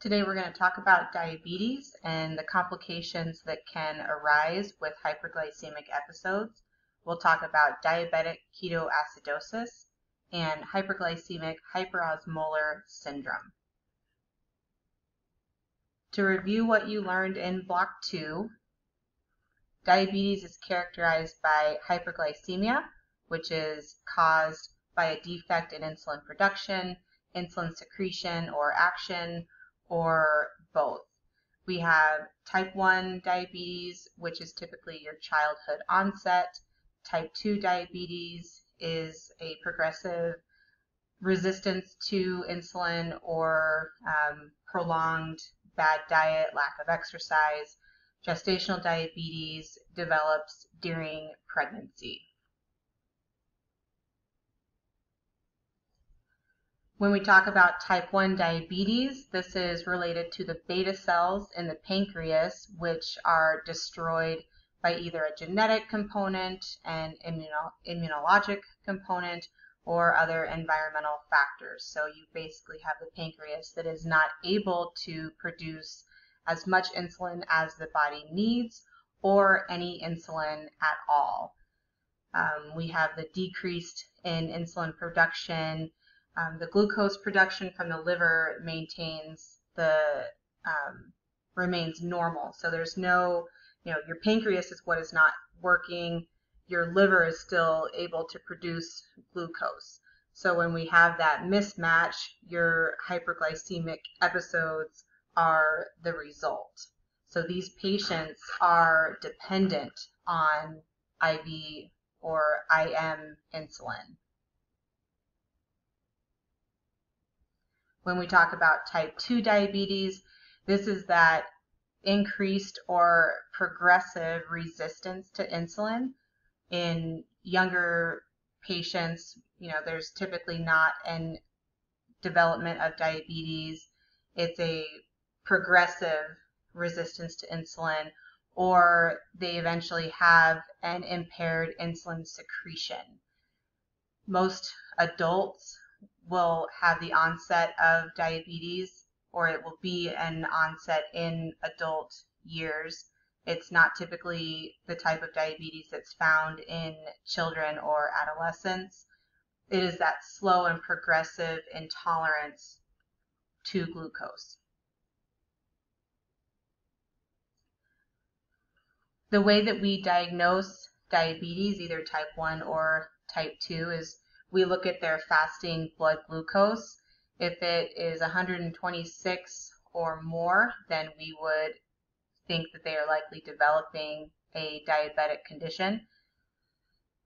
Today we're going to talk about diabetes and the complications that can arise with hyperglycemic episodes. We'll talk about diabetic ketoacidosis and hyperglycemic hyperosmolar syndrome. To review what you learned in Block 2, diabetes is characterized by hyperglycemia, which is caused by a defect in insulin production, insulin secretion or action, or both. We have type 1 diabetes, which is typically your childhood onset. Type 2 diabetes is a progressive resistance to insulin or um, prolonged bad diet, lack of exercise. Gestational diabetes develops during pregnancy. When we talk about type 1 diabetes, this is related to the beta cells in the pancreas, which are destroyed by either a genetic component, an immuno immunologic component, or other environmental factors. So you basically have the pancreas that is not able to produce as much insulin as the body needs or any insulin at all. Um, we have the decreased in insulin production um, the glucose production from the liver maintains the um, remains normal. So there's no, you know, your pancreas is what is not working. Your liver is still able to produce glucose. So when we have that mismatch, your hyperglycemic episodes are the result. So these patients are dependent on IV or IM insulin. When we talk about type 2 diabetes, this is that increased or progressive resistance to insulin. In younger patients, you know, there's typically not an development of diabetes. It's a progressive resistance to insulin, or they eventually have an impaired insulin secretion. Most adults will have the onset of diabetes or it will be an onset in adult years. It's not typically the type of diabetes that's found in children or adolescents. It is that slow and progressive intolerance to glucose. The way that we diagnose diabetes, either type 1 or type 2, is we look at their fasting blood glucose. If it is 126 or more, then we would think that they are likely developing a diabetic condition.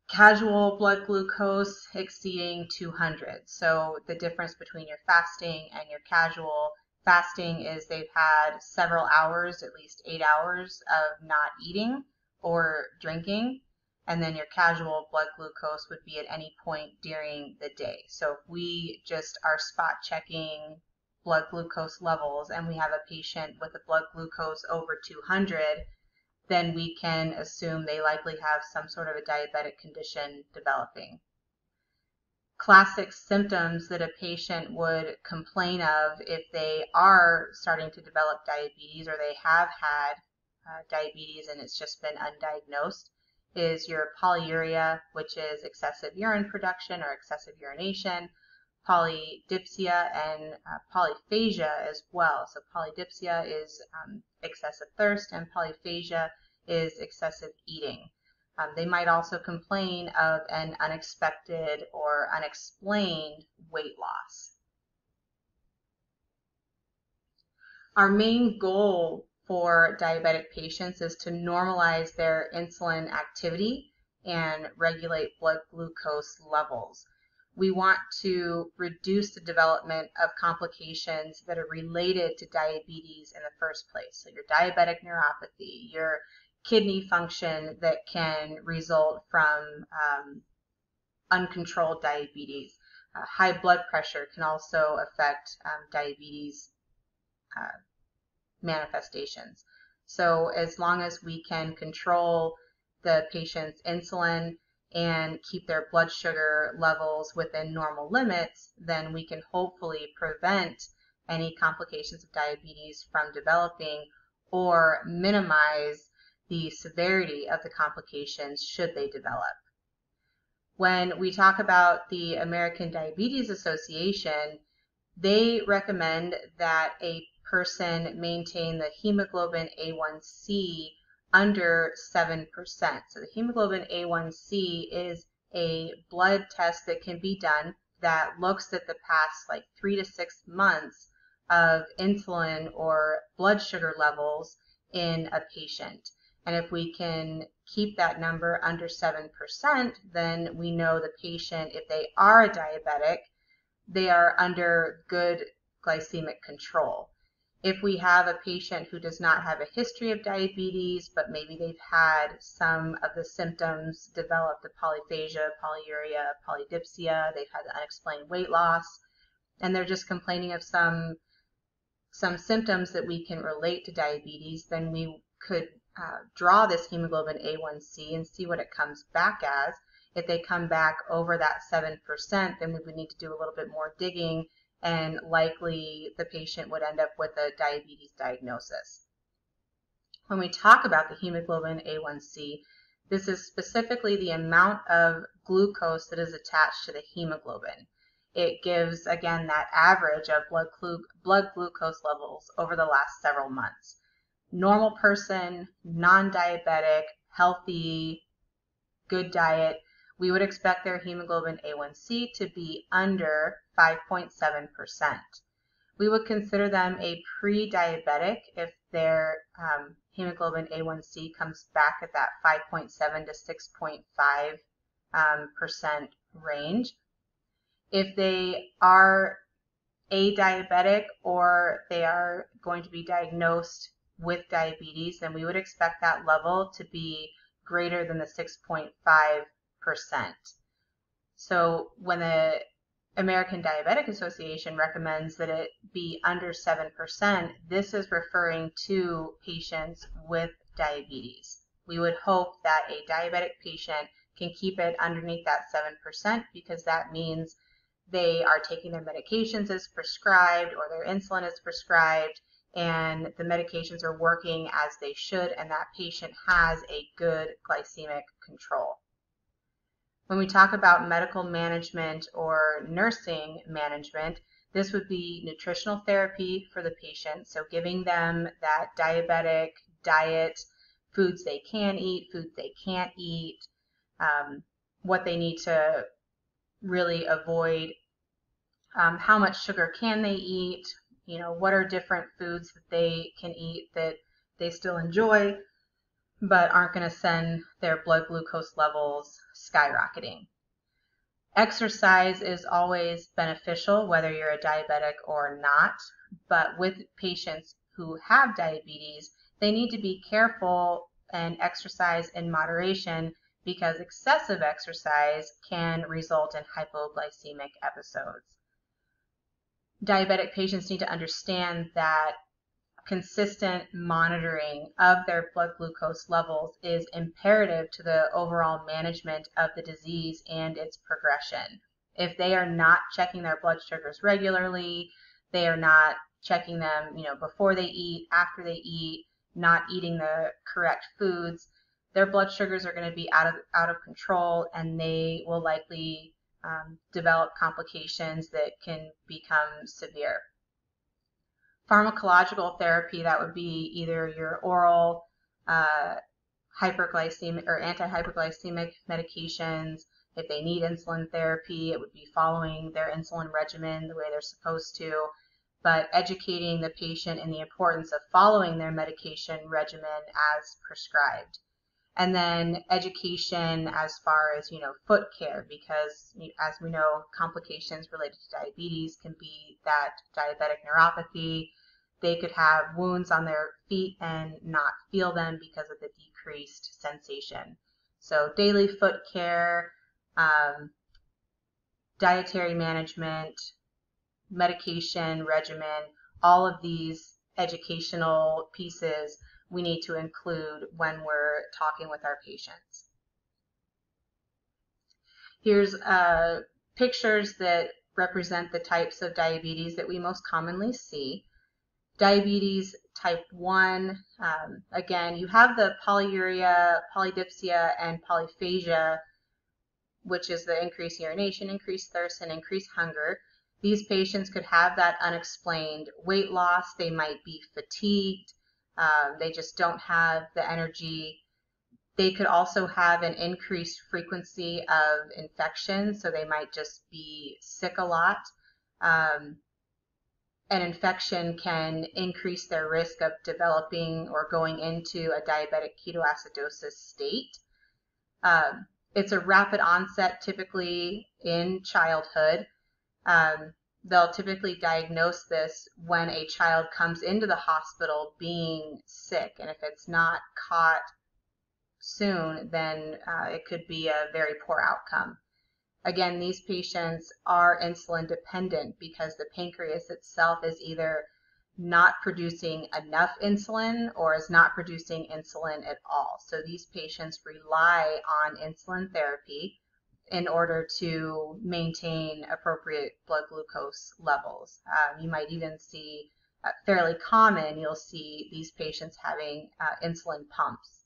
Casual blood glucose exceeding 200. So the difference between your fasting and your casual fasting is they've had several hours, at least eight hours of not eating or drinking and then your casual blood glucose would be at any point during the day. So if we just are spot checking blood glucose levels and we have a patient with a blood glucose over 200, then we can assume they likely have some sort of a diabetic condition developing. Classic symptoms that a patient would complain of if they are starting to develop diabetes or they have had uh, diabetes and it's just been undiagnosed is your polyuria, which is excessive urine production or excessive urination, polydipsia, and uh, polyphagia as well. So polydipsia is um, excessive thirst, and polyphagia is excessive eating. Um, they might also complain of an unexpected or unexplained weight loss. Our main goal for diabetic patients is to normalize their insulin activity and regulate blood glucose levels. We want to reduce the development of complications that are related to diabetes in the first place. So your diabetic neuropathy, your kidney function that can result from um, uncontrolled diabetes. Uh, high blood pressure can also affect um, diabetes uh, manifestations. So as long as we can control the patient's insulin and keep their blood sugar levels within normal limits, then we can hopefully prevent any complications of diabetes from developing or minimize the severity of the complications should they develop. When we talk about the American Diabetes Association, they recommend that a person maintain the hemoglobin A1C under 7%. So the hemoglobin A1C is a blood test that can be done that looks at the past like three to six months of insulin or blood sugar levels in a patient. And if we can keep that number under 7%, then we know the patient, if they are a diabetic, they are under good glycemic control. If we have a patient who does not have a history of diabetes, but maybe they've had some of the symptoms develop the polyphagia, polyuria, polydipsia, they've had the unexplained weight loss, and they're just complaining of some some symptoms that we can relate to diabetes, then we could uh, draw this hemoglobin A1C and see what it comes back as. If they come back over that 7%, then we would need to do a little bit more digging and likely the patient would end up with a diabetes diagnosis. When we talk about the hemoglobin A1C, this is specifically the amount of glucose that is attached to the hemoglobin. It gives, again, that average of blood, blood glucose levels over the last several months normal person, non-diabetic, healthy, good diet, we would expect their hemoglobin A1C to be under 5.7%. We would consider them a pre-diabetic if their um, hemoglobin A1C comes back at that 5.7 to 6.5 um, percent range. If they are a diabetic or they are going to be diagnosed with diabetes, then we would expect that level to be greater than the 6.5%. So when the American Diabetic Association recommends that it be under 7%, this is referring to patients with diabetes. We would hope that a diabetic patient can keep it underneath that 7% because that means they are taking their medications as prescribed or their insulin is prescribed and the medications are working as they should and that patient has a good glycemic control. When we talk about medical management or nursing management, this would be nutritional therapy for the patient, so giving them that diabetic diet, foods they can eat, foods they can't eat, um, what they need to really avoid, um, how much sugar can they eat, you know, what are different foods that they can eat that they still enjoy, but aren't going to send their blood glucose levels skyrocketing. Exercise is always beneficial, whether you're a diabetic or not, but with patients who have diabetes, they need to be careful and exercise in moderation because excessive exercise can result in hypoglycemic episodes diabetic patients need to understand that consistent monitoring of their blood glucose levels is imperative to the overall management of the disease and its progression. If they are not checking their blood sugars regularly, they are not checking them, you know, before they eat, after they eat, not eating the correct foods, their blood sugars are going to be out of out of control and they will likely um, develop complications that can become severe. Pharmacological therapy, that would be either your oral uh, hyperglycemic or anti-hyperglycemic medications. If they need insulin therapy, it would be following their insulin regimen the way they're supposed to, but educating the patient in the importance of following their medication regimen as prescribed and then education as far as you know foot care because as we know complications related to diabetes can be that diabetic neuropathy. They could have wounds on their feet and not feel them because of the decreased sensation. So daily foot care um, dietary management medication regimen all of these educational pieces we need to include when we're talking with our patients. Here's uh, pictures that represent the types of diabetes that we most commonly see. Diabetes type 1, um, again, you have the polyuria, polydipsia, and polyphagia, which is the increased urination, increased thirst, and increased hunger. These patients could have that unexplained weight loss. They might be fatigued. Um, they just don't have the energy. They could also have an increased frequency of infection, so they might just be sick a lot. Um, an infection can increase their risk of developing or going into a diabetic ketoacidosis state. Um, it's a rapid onset typically in childhood. Um, they'll typically diagnose this when a child comes into the hospital being sick. And if it's not caught soon, then uh, it could be a very poor outcome. Again, these patients are insulin dependent because the pancreas itself is either not producing enough insulin or is not producing insulin at all. So these patients rely on insulin therapy in order to maintain appropriate blood glucose levels. Um, you might even see uh, fairly common, you'll see these patients having uh, insulin pumps.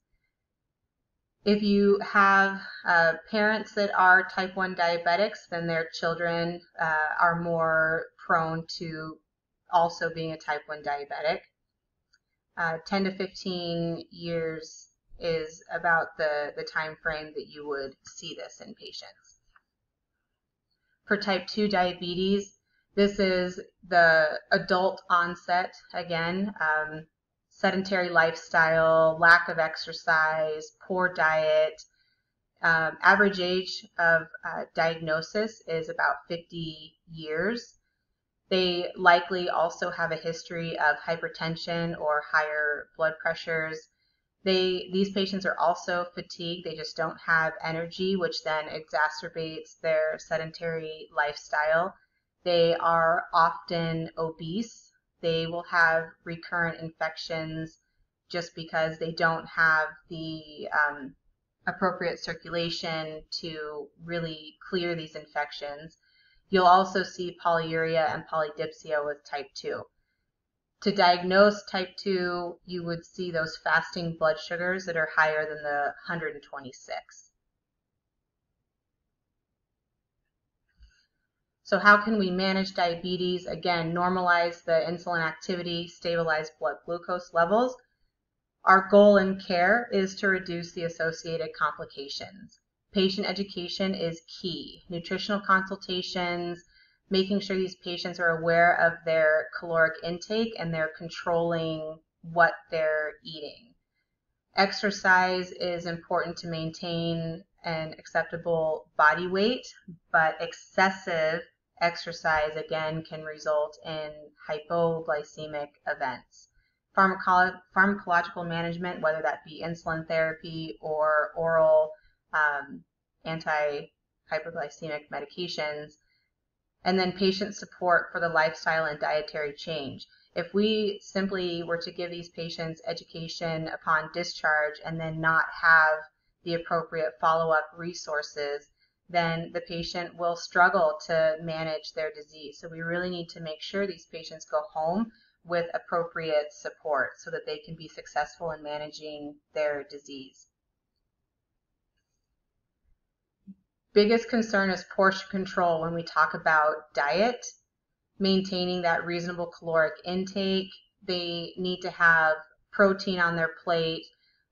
If you have uh, parents that are type 1 diabetics, then their children uh, are more prone to also being a type 1 diabetic. Uh, 10 to 15 years is about the, the time frame that you would see this in patients. For type 2 diabetes, this is the adult onset again. Um, sedentary lifestyle, lack of exercise, poor diet. Um, average age of uh, diagnosis is about 50 years. They likely also have a history of hypertension or higher blood pressures. They, these patients are also fatigued. They just don't have energy, which then exacerbates their sedentary lifestyle. They are often obese. They will have recurrent infections just because they don't have the um, appropriate circulation to really clear these infections. You'll also see polyuria and polydipsia with type 2. To diagnose type 2, you would see those fasting blood sugars that are higher than the 126. So how can we manage diabetes? Again, normalize the insulin activity, stabilize blood glucose levels. Our goal in care is to reduce the associated complications. Patient education is key. Nutritional consultations, making sure these patients are aware of their caloric intake and they're controlling what they're eating. Exercise is important to maintain an acceptable body weight, but excessive exercise again can result in hypoglycemic events. Pharmacolo- pharmacological management, whether that be insulin therapy or oral um, anti-hypoglycemic medications, and then patient support for the lifestyle and dietary change. If we simply were to give these patients education upon discharge and then not have the appropriate follow-up resources, then the patient will struggle to manage their disease. So we really need to make sure these patients go home with appropriate support so that they can be successful in managing their disease. Biggest concern is portion control when we talk about diet, maintaining that reasonable caloric intake. They need to have protein on their plate,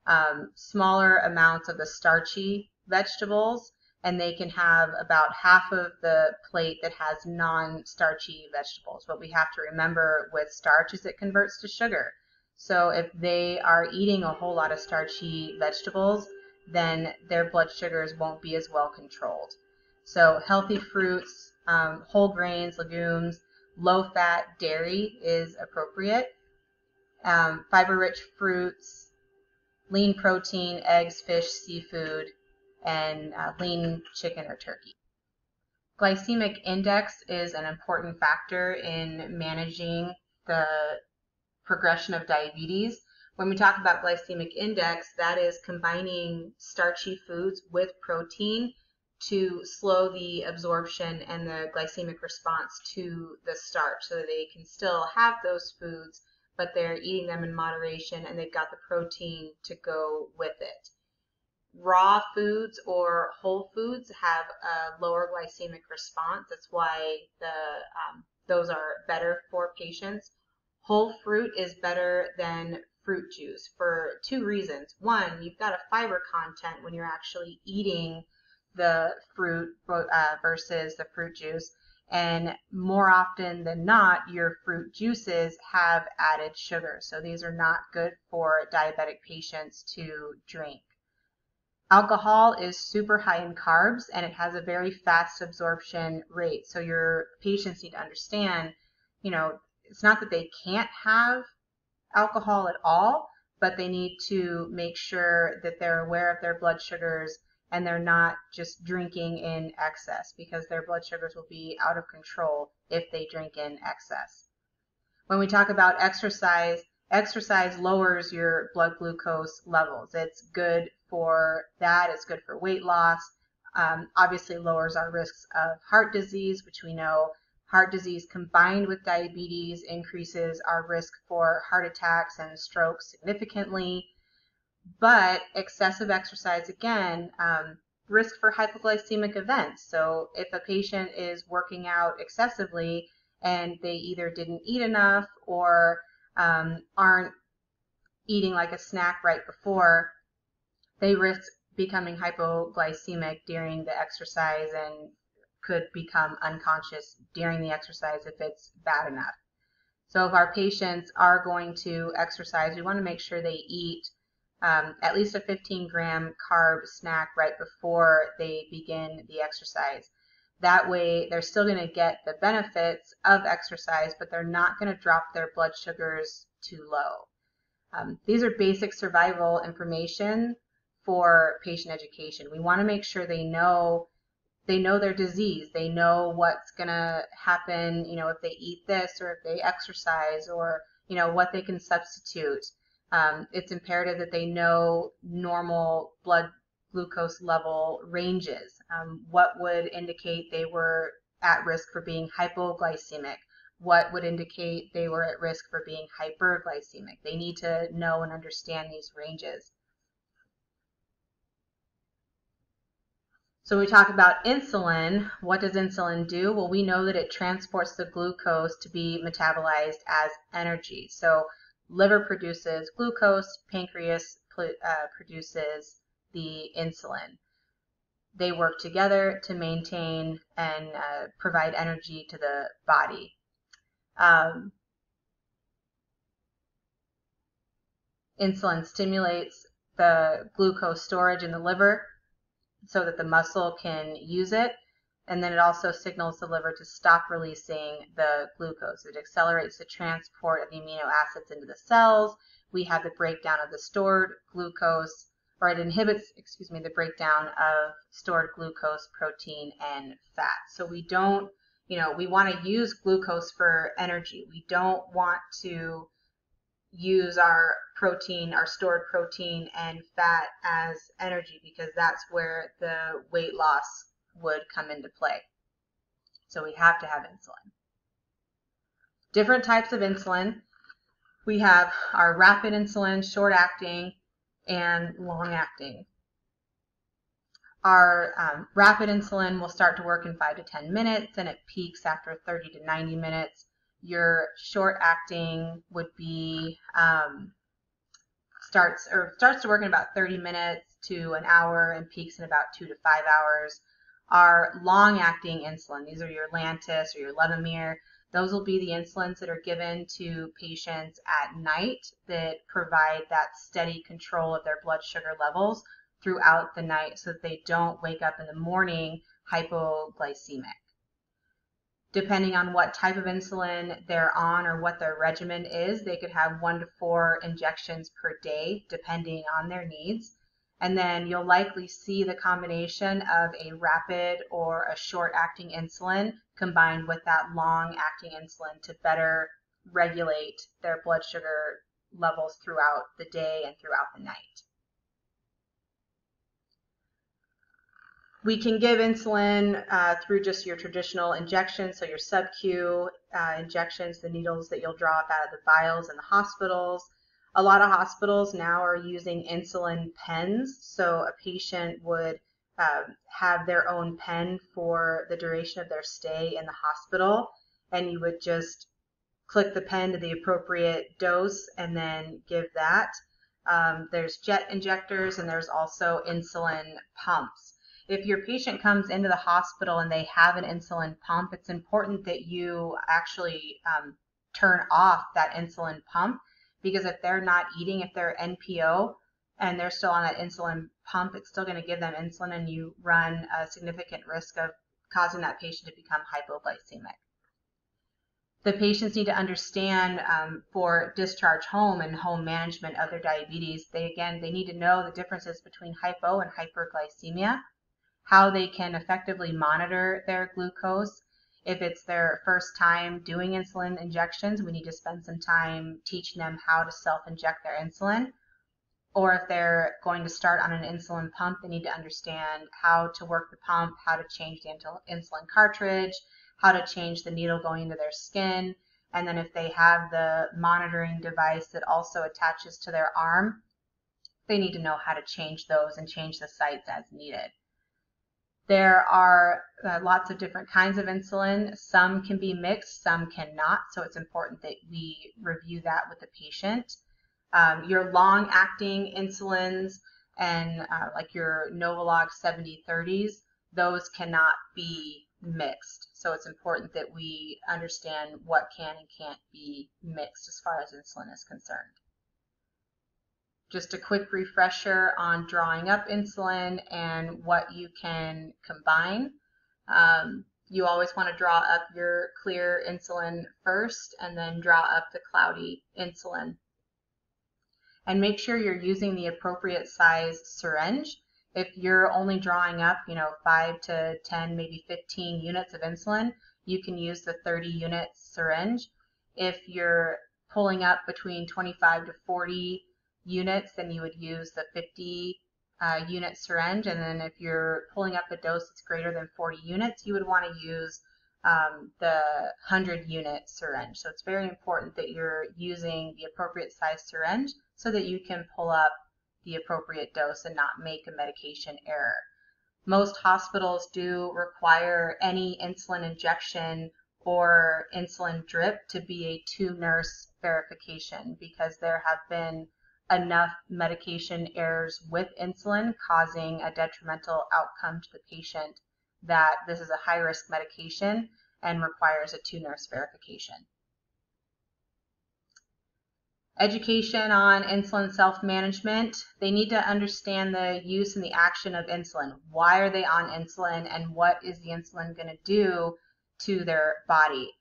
um, smaller amounts of the starchy vegetables, and they can have about half of the plate that has non-starchy vegetables. What we have to remember with starch is it converts to sugar. So if they are eating a whole lot of starchy vegetables, then their blood sugars won't be as well controlled. So healthy fruits, um, whole grains, legumes, low fat dairy is appropriate. Um, fiber rich fruits, lean protein, eggs, fish, seafood, and uh, lean chicken or turkey. Glycemic index is an important factor in managing the progression of diabetes. When we talk about glycemic index, that is combining starchy foods with protein to slow the absorption and the glycemic response to the starch so that they can still have those foods, but they're eating them in moderation and they've got the protein to go with it. Raw foods or whole foods have a lower glycemic response. That's why the um, those are better for patients. Whole fruit is better than fruit juice for two reasons. One, you've got a fiber content when you're actually eating the fruit uh, versus the fruit juice. And more often than not, your fruit juices have added sugar. So these are not good for diabetic patients to drink. Alcohol is super high in carbs and it has a very fast absorption rate. So your patients need to understand, you know, it's not that they can't have alcohol at all, but they need to make sure that they're aware of their blood sugars and they're not just drinking in excess because their blood sugars will be out of control if they drink in excess. When we talk about exercise, exercise lowers your blood glucose levels. It's good for that, it's good for weight loss. Um, obviously lowers our risks of heart disease, which we know heart disease combined with diabetes increases our risk for heart attacks and strokes significantly. But excessive exercise, again, um, risk for hypoglycemic events. So if a patient is working out excessively and they either didn't eat enough or um, aren't eating like a snack right before, they risk becoming hypoglycemic during the exercise and could become unconscious during the exercise if it's bad enough. So if our patients are going to exercise, we want to make sure they eat um, at least a 15 gram carb snack right before they begin the exercise. That way, they're still going to get the benefits of exercise, but they're not going to drop their blood sugars too low. Um, these are basic survival information for patient education. We want to make sure they know they know their disease. They know what's going to happen, you know, if they eat this or if they exercise or, you know, what they can substitute um, it's imperative that they know normal blood glucose level ranges. Um, what would indicate they were at risk for being hypoglycemic? What would indicate they were at risk for being hyperglycemic? They need to know and understand these ranges. So we talk about insulin. What does insulin do? Well, we know that it transports the glucose to be metabolized as energy. So liver produces glucose, pancreas uh, produces the insulin. They work together to maintain and uh, provide energy to the body. Um, insulin stimulates the glucose storage in the liver so that the muscle can use it and then it also signals the liver to stop releasing the glucose. It accelerates the transport of the amino acids into the cells. We have the breakdown of the stored glucose, or it inhibits, excuse me, the breakdown of stored glucose, protein, and fat. So we don't, you know, we want to use glucose for energy. We don't want to use our protein, our stored protein and fat as energy because that's where the weight loss would come into play. So we have to have insulin. Different types of insulin. We have our rapid insulin, short acting, and long acting. Our um, rapid insulin will start to work in 5 to 10 minutes and it peaks after 30 to 90 minutes. Your short acting would be um, starts or starts to work in about 30 minutes to an hour and peaks in about 2 to 5 hours are long-acting insulin. These are your Lantus or your Levemir. Those will be the insulins that are given to patients at night that provide that steady control of their blood sugar levels throughout the night so that they don't wake up in the morning hypoglycemic. Depending on what type of insulin they're on or what their regimen is, they could have one to four injections per day depending on their needs. And then you'll likely see the combination of a rapid or a short acting insulin combined with that long acting insulin to better regulate their blood sugar levels throughout the day and throughout the night. We can give insulin uh, through just your traditional injections, so your sub-Q uh, injections, the needles that you'll draw up out of the vials in the hospitals. A lot of hospitals now are using insulin pens, so a patient would um, have their own pen for the duration of their stay in the hospital, and you would just click the pen to the appropriate dose and then give that. Um, there's jet injectors and there's also insulin pumps if your patient comes into the hospital and they have an insulin pump, it's important that you actually um, turn off that insulin pump because if they're not eating, if they're NPO and they're still on that insulin pump, it's still going to give them insulin and you run a significant risk of causing that patient to become hypoglycemic. The patients need to understand um, for discharge home and home management of their diabetes, they again, they need to know the differences between hypo and hyperglycemia how they can effectively monitor their glucose. If it's their first time doing insulin injections, we need to spend some time teaching them how to self-inject their insulin. Or if they're going to start on an insulin pump, they need to understand how to work the pump, how to change the insulin cartridge, how to change the needle going into their skin. And then if they have the monitoring device that also attaches to their arm, they need to know how to change those and change the sites as needed. There are uh, lots of different kinds of insulin. Some can be mixed, some cannot. So it's important that we review that with the patient. Um, your long acting insulins and uh, like your Novolog 7030s, those cannot be mixed. So it's important that we understand what can and can't be mixed as far as insulin is concerned. Just a quick refresher on drawing up insulin and what you can combine. Um, you always want to draw up your clear insulin first and then draw up the cloudy insulin. And make sure you're using the appropriate size syringe. If you're only drawing up, you know, 5 to 10, maybe 15 units of insulin, you can use the 30 unit syringe. If you're pulling up between 25 to 40 units, then you would use the 50 uh, unit syringe. And then if you're pulling up a dose that's greater than 40 units, you would want to use um, the 100 unit syringe. So it's very important that you're using the appropriate size syringe so that you can pull up the appropriate dose and not make a medication error. Most hospitals do require any insulin injection or insulin drip to be a two nurse verification because there have been enough medication errors with insulin causing a detrimental outcome to the patient that this is a high risk medication and requires a two nurse verification. Education on insulin self management. They need to understand the use and the action of insulin. Why are they on insulin and what is the insulin going to do to their body?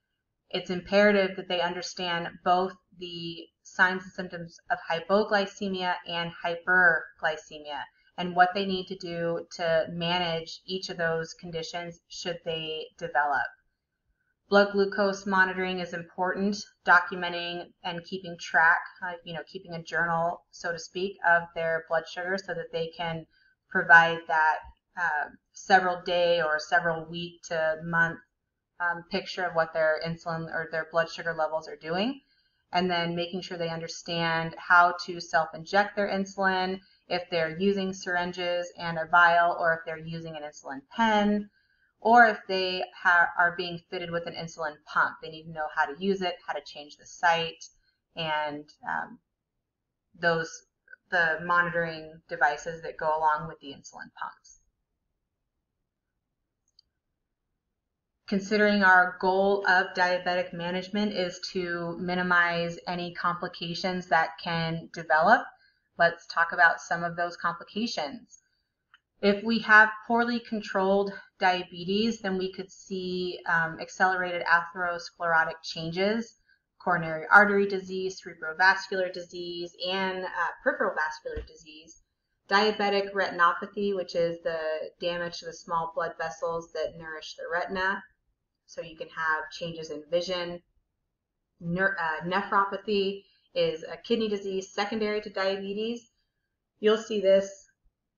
It's imperative that they understand both the signs and symptoms of hypoglycemia and hyperglycemia and what they need to do to manage each of those conditions should they develop. Blood glucose monitoring is important, documenting and keeping track, uh, you know, keeping a journal, so to speak, of their blood sugar so that they can provide that uh, several day or several week to month um, picture of what their insulin or their blood sugar levels are doing and then making sure they understand how to self-inject their insulin, if they're using syringes and a vial, or if they're using an insulin pen, or if they are being fitted with an insulin pump. They need to know how to use it, how to change the site, and um, those the monitoring devices that go along with the insulin pumps. Considering our goal of diabetic management is to minimize any complications that can develop, let's talk about some of those complications. If we have poorly controlled diabetes, then we could see um, accelerated atherosclerotic changes, coronary artery disease, cerebrovascular disease, and uh, peripheral vascular disease. Diabetic retinopathy, which is the damage to the small blood vessels that nourish the retina, so you can have changes in vision. uh, nephropathy is a kidney disease secondary to diabetes. You'll see this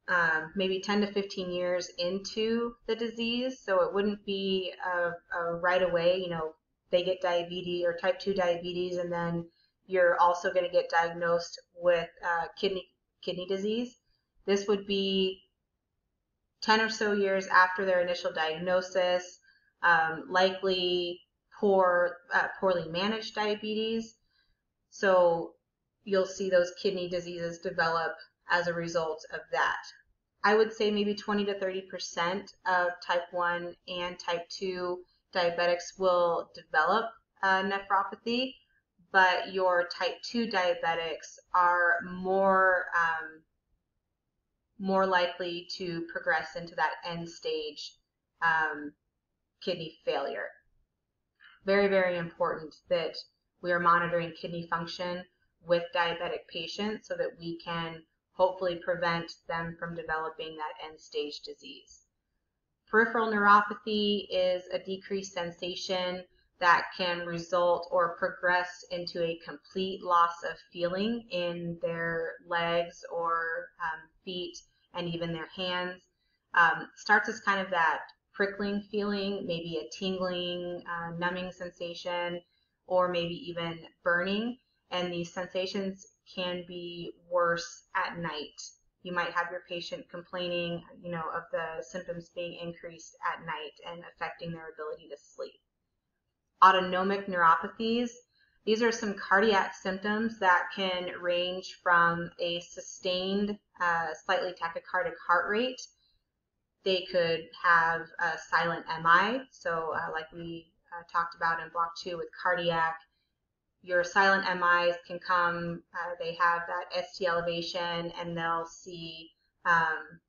um, maybe 10 to 15 years into the disease. So it wouldn't be a, a right away, you know, they get diabetes or type 2 diabetes, and then you're also going to get diagnosed with uh, kidney kidney disease. This would be 10 or so years after their initial diagnosis, um, likely poor, uh, poorly managed diabetes. So you'll see those kidney diseases develop as a result of that. I would say maybe 20 to 30% of type 1 and type 2 diabetics will develop uh, nephropathy, but your type 2 diabetics are more um, more likely to progress into that end stage um, kidney failure. Very, very important that we are monitoring kidney function with diabetic patients so that we can hopefully prevent them from developing that end stage disease. Peripheral neuropathy is a decreased sensation that can result or progress into a complete loss of feeling in their legs or um, feet and even their hands. Um, starts as kind of that prickling feeling, maybe a tingling, uh, numbing sensation, or maybe even burning. And these sensations can be worse at night. You might have your patient complaining, you know, of the symptoms being increased at night and affecting their ability to sleep. Autonomic neuropathies, these are some cardiac symptoms that can range from a sustained, uh, slightly tachycardic heart rate. They could have a silent MI, so uh, like we uh, talked about in block two with cardiac, your silent MIs can come, uh, they have that ST elevation and they'll see um,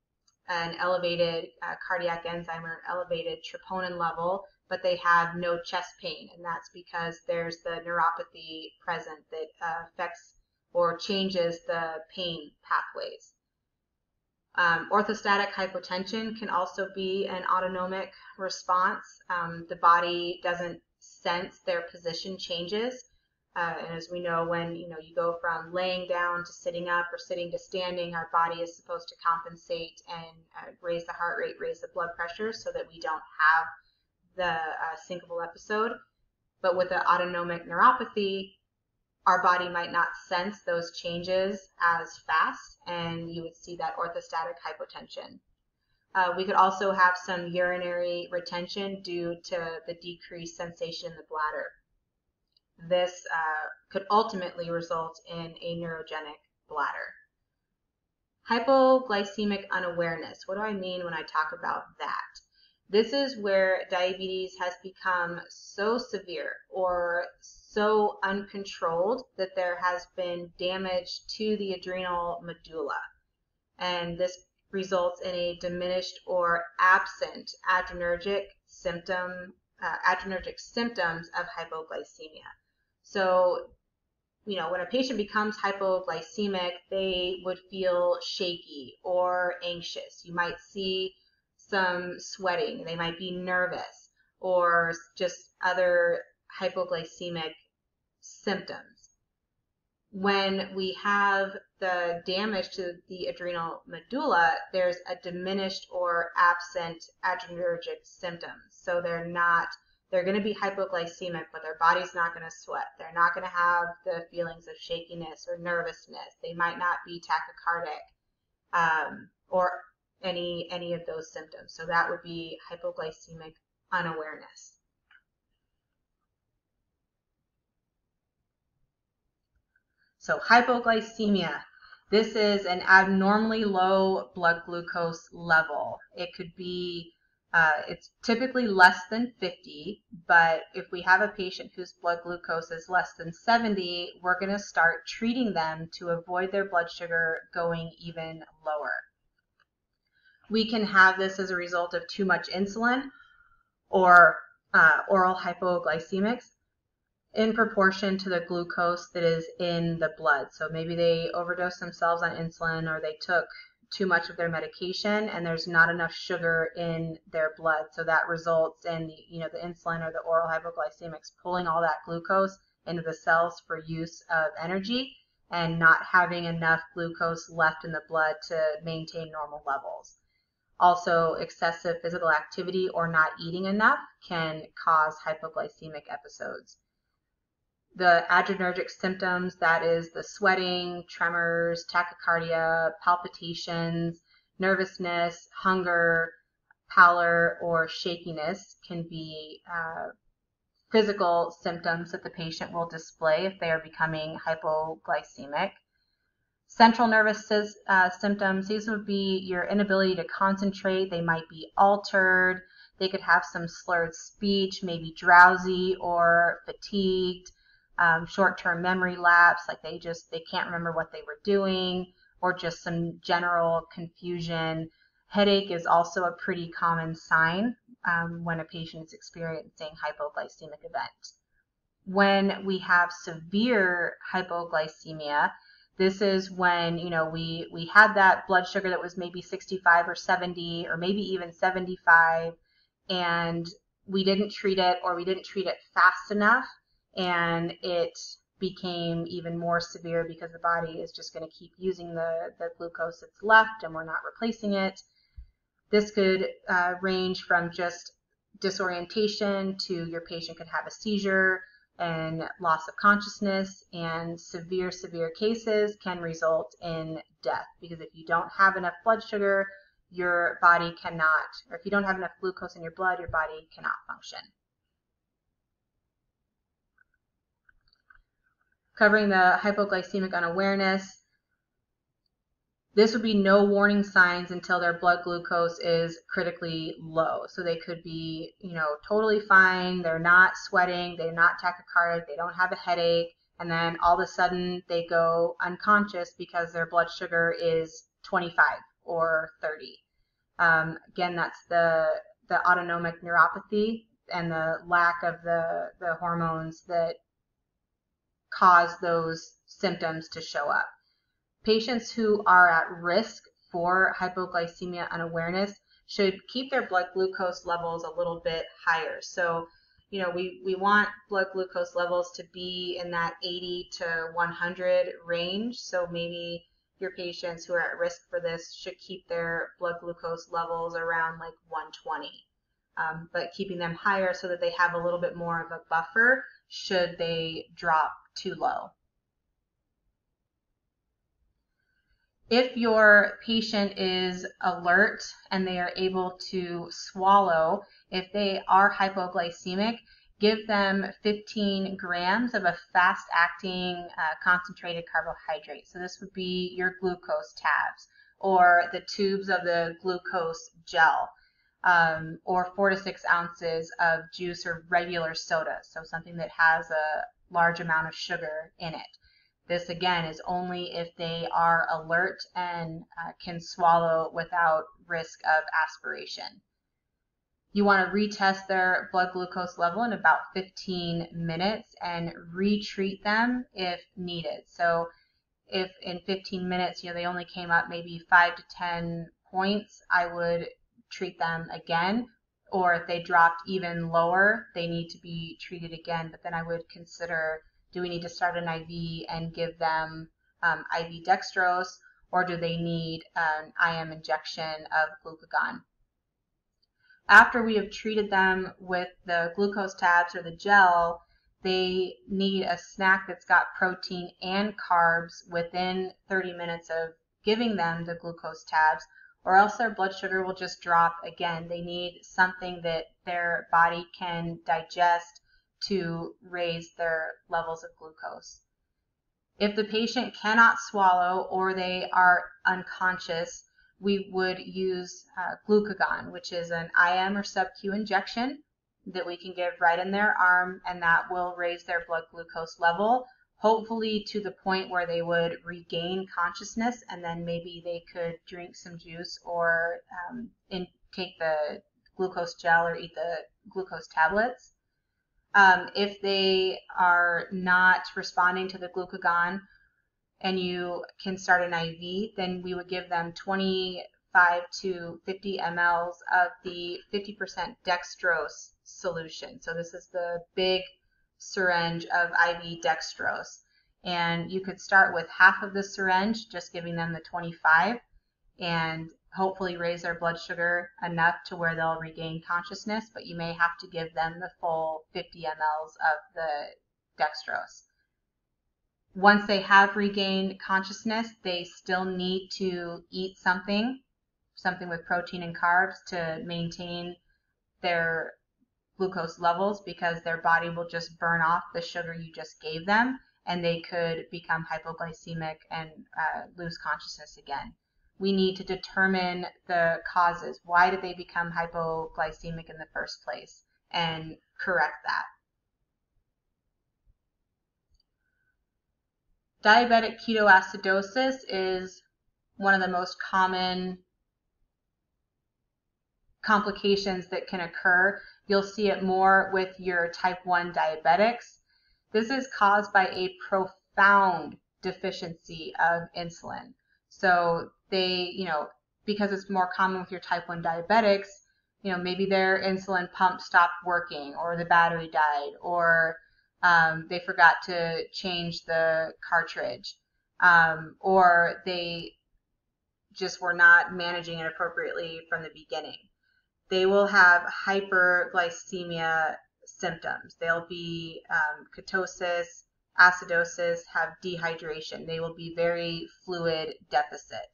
an elevated uh, cardiac enzyme or elevated troponin level, but they have no chest pain. And that's because there's the neuropathy present that uh, affects or changes the pain pathways. Um, orthostatic hypotension can also be an autonomic response. Um, the body doesn't sense their position changes uh, and as we know, when you know you go from laying down to sitting up or sitting to standing, our body is supposed to compensate and uh, raise the heart rate, raise the blood pressure, so that we don't have the uh, syncopal episode. But with the autonomic neuropathy, our body might not sense those changes as fast, and you would see that orthostatic hypotension. Uh, we could also have some urinary retention due to the decreased sensation in the bladder this uh, could ultimately result in a neurogenic bladder. Hypoglycemic unawareness. What do I mean when I talk about that? This is where diabetes has become so severe or so uncontrolled that there has been damage to the adrenal medulla. And this results in a diminished or absent adrenergic symptom, uh, adrenergic symptoms of hypoglycemia. So, you know, when a patient becomes hypoglycemic, they would feel shaky or anxious. You might see some sweating. They might be nervous or just other hypoglycemic symptoms. When we have the damage to the adrenal medulla, there's a diminished or absent adrenergic symptoms. So they're not they're going to be hypoglycemic, but their body's not going to sweat. They're not going to have the feelings of shakiness or nervousness. They might not be tachycardic um, or any any of those symptoms. So that would be hypoglycemic unawareness. So hypoglycemia. This is an abnormally low blood glucose level. It could be uh, it's typically less than 50, but if we have a patient whose blood glucose is less than 70, we're going to start treating them to avoid their blood sugar going even lower. We can have this as a result of too much insulin or uh, oral hypoglycemics in proportion to the glucose that is in the blood. So maybe they overdose themselves on insulin or they took too much of their medication and there's not enough sugar in their blood. So that results in you know, the insulin or the oral hypoglycemics pulling all that glucose into the cells for use of energy. and not having enough glucose left in the blood to maintain normal levels. Also, excessive physical activity or not eating enough can cause hypoglycemic episodes. The adrenergic symptoms, that is the sweating, tremors, tachycardia, palpitations, nervousness, hunger, pallor, or shakiness can be uh, physical symptoms that the patient will display if they are becoming hypoglycemic. Central nervous uh, symptoms, these would be your inability to concentrate. They might be altered. They could have some slurred speech, maybe drowsy or fatigued, um, short-term memory lapse, like they just, they can't remember what they were doing, or just some general confusion. Headache is also a pretty common sign um, when a patient is experiencing hypoglycemic event. When we have severe hypoglycemia, this is when, you know, we, we had that blood sugar that was maybe 65 or 70 or maybe even 75 and we didn't treat it or we didn't treat it fast enough and it became even more severe because the body is just going to keep using the, the glucose that's left and we're not replacing it. This could uh, range from just disorientation to your patient could have a seizure and loss of consciousness and severe, severe cases can result in death because if you don't have enough blood sugar, your body cannot, or if you don't have enough glucose in your blood, your body cannot function. Covering the hypoglycemic unawareness, this would be no warning signs until their blood glucose is critically low. So they could be, you know, totally fine. They're not sweating. They're not tachycardic. They don't have a headache. And then all of a sudden they go unconscious because their blood sugar is 25 or 30. Um, again, that's the, the autonomic neuropathy and the lack of the, the hormones that cause those symptoms to show up. Patients who are at risk for hypoglycemia unawareness should keep their blood glucose levels a little bit higher. So, you know, we, we want blood glucose levels to be in that 80 to 100 range. So maybe your patients who are at risk for this should keep their blood glucose levels around like 120. Um, but keeping them higher so that they have a little bit more of a buffer should they drop too low. If your patient is alert and they are able to swallow, if they are hypoglycemic, give them 15 grams of a fast acting uh, concentrated carbohydrate. So this would be your glucose tabs or the tubes of the glucose gel. Um, or four to six ounces of juice or regular soda, so something that has a large amount of sugar in it. This again is only if they are alert and uh, can swallow without risk of aspiration. You want to retest their blood glucose level in about 15 minutes and retreat them if needed. So if in 15 minutes, you know, they only came up maybe 5 to 10 points, I would treat them again. Or if they dropped even lower, they need to be treated again, but then I would consider do we need to start an IV and give them um, IV dextrose, or do they need an IM injection of glucagon? After we have treated them with the glucose tabs or the gel, they need a snack that's got protein and carbs within 30 minutes of giving them the glucose tabs, or else their blood sugar will just drop again. They need something that their body can digest to raise their levels of glucose. If the patient cannot swallow or they are unconscious, we would use uh, glucagon, which is an IM or sub-Q injection that we can give right in their arm, and that will raise their blood glucose level, hopefully to the point where they would regain consciousness, and then maybe they could drink some juice or um, in, take the glucose gel or eat the glucose tablets. Um, if they are not responding to the glucagon and you can start an IV, then we would give them 25 to 50 mLs of the 50% dextrose solution. So this is the big syringe of IV dextrose. And you could start with half of the syringe, just giving them the 25, and hopefully raise their blood sugar enough to where they'll regain consciousness, but you may have to give them the full 50 mLs of the dextrose. Once they have regained consciousness, they still need to eat something, something with protein and carbs to maintain their glucose levels because their body will just burn off the sugar you just gave them and they could become hypoglycemic and uh, lose consciousness again. We need to determine the causes. Why did they become hypoglycemic in the first place? And correct that. Diabetic ketoacidosis is one of the most common complications that can occur You'll see it more with your type 1 diabetics. This is caused by a profound deficiency of insulin. So they, you know, because it's more common with your type 1 diabetics, you know, maybe their insulin pump stopped working or the battery died or um, they forgot to change the cartridge um, or they just were not managing it appropriately from the beginning they will have hyperglycemia symptoms. They'll be um, ketosis, acidosis, have dehydration. They will be very fluid deficit.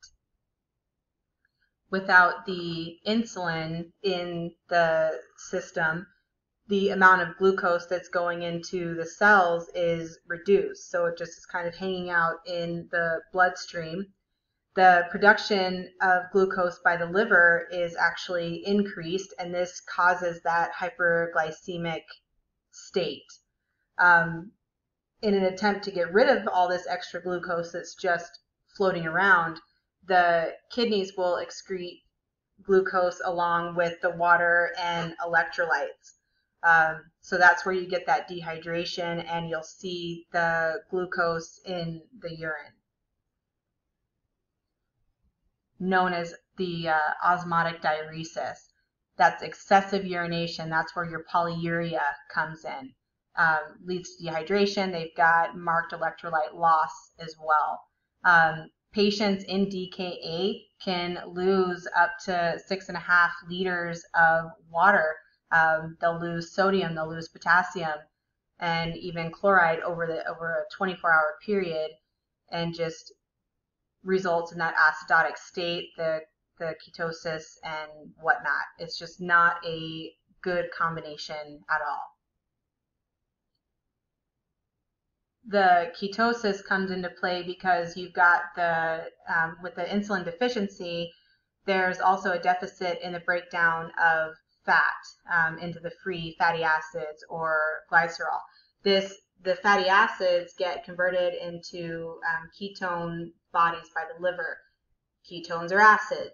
Without the insulin in the system, the amount of glucose that's going into the cells is reduced. So it just is kind of hanging out in the bloodstream the production of glucose by the liver is actually increased, and this causes that hyperglycemic state. Um, in an attempt to get rid of all this extra glucose that's just floating around, the kidneys will excrete glucose along with the water and electrolytes. Um, so that's where you get that dehydration, and you'll see the glucose in the urine known as the uh, osmotic diuresis. That's excessive urination. That's where your polyuria comes in. Um, leads to dehydration. They've got marked electrolyte loss as well. Um, patients in DKA can lose up to six and a half liters of water. Um, they'll lose sodium, they'll lose potassium, and even chloride over the over a 24-hour period, and just results in that acidotic state, the the ketosis and whatnot. It's just not a good combination at all. The ketosis comes into play because you've got the, um, with the insulin deficiency, there's also a deficit in the breakdown of fat um, into the free fatty acids or glycerol. This the fatty acids get converted into um, ketone bodies by the liver. Ketones are acid.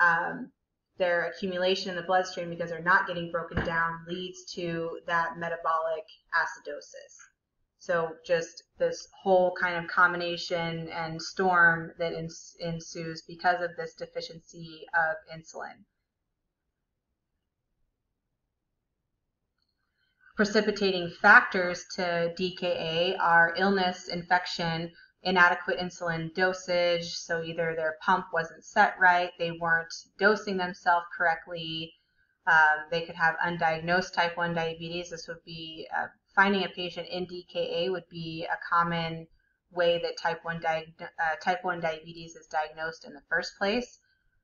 Um, their accumulation in the bloodstream because they're not getting broken down leads to that metabolic acidosis. So just this whole kind of combination and storm that ens- ensues because of this deficiency of insulin. Precipitating factors to DKA are illness, infection, inadequate insulin dosage. So either their pump wasn't set right, they weren't dosing themselves correctly. Um, they could have undiagnosed type 1 diabetes. This would be uh, finding a patient in DKA would be a common way that type 1, uh, type 1 diabetes is diagnosed in the first place.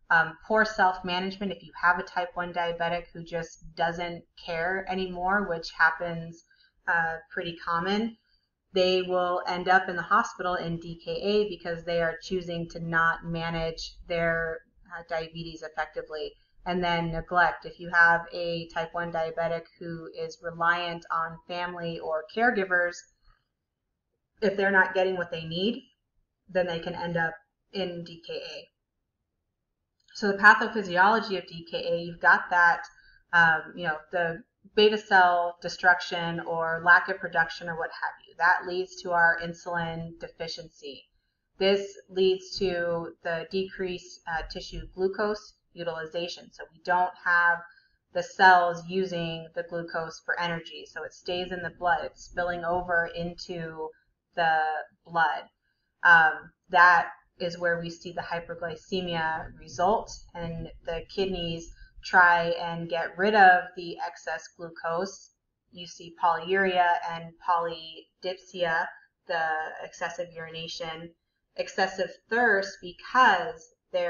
Um, poor self management, if you have a type 1 diabetic who just doesn't care anymore, which happens uh, pretty common, they will end up in the hospital in DKA because they are choosing to not manage their uh, diabetes effectively. And then neglect. If you have a type 1 diabetic who is reliant on family or caregivers, if they're not getting what they need, then they can end up in DKA. So the pathophysiology of DKA, you've got that, um, you know, the beta cell destruction or lack of production or what have you. That leads to our insulin deficiency. This leads to the decreased uh, tissue glucose utilization. So we don't have the cells using the glucose for energy. So it stays in the blood. It's spilling over into the blood. Um, that is where we see the hyperglycemia result, and the kidneys try and get rid of the excess glucose. You see polyuria and polydipsia, the excessive urination, excessive thirst because they